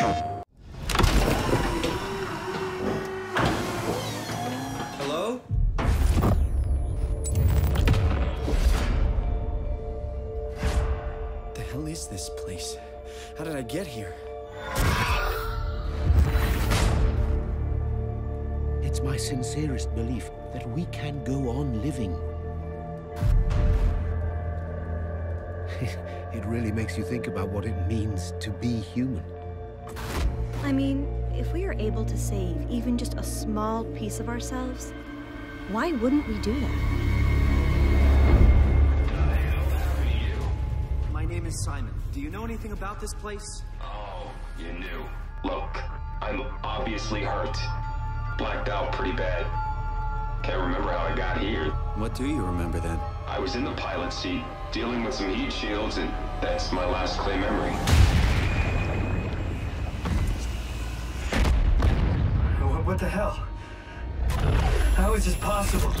Hello? The hell is this place? How did I get here? It's my sincerest belief that we can go on living. it really makes you think about what it means to be human. I mean, if we are able to save even just a small piece of ourselves, why wouldn't we do that? My name is Simon. Do you know anything about this place? Oh, you knew. Look, I'm obviously hurt. Blacked out pretty bad. Can't remember how I got here. What do you remember then? I was in the pilot seat, dealing with some heat shields, and that's my last clear memory. The hell? How is this possible?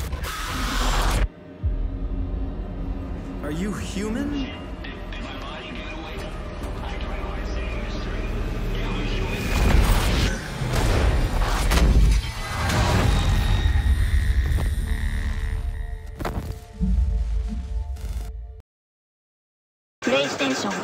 Are you human? PlayStation